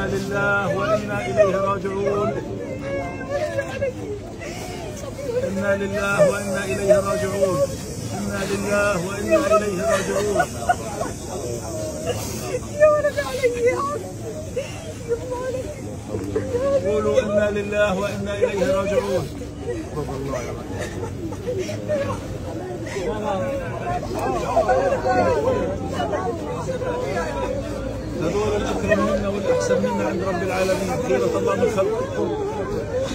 إنا لله وإنا إليه راجعون. إنا لله وإنا إليه راجعون. إنا لله وإنا إليه راجعون. يا ولد علي قولوا إنا لله وإنا إليه راجعون. هذول اكرم منا والأحسن منا عند رب العالمين. خيره الله من خلقه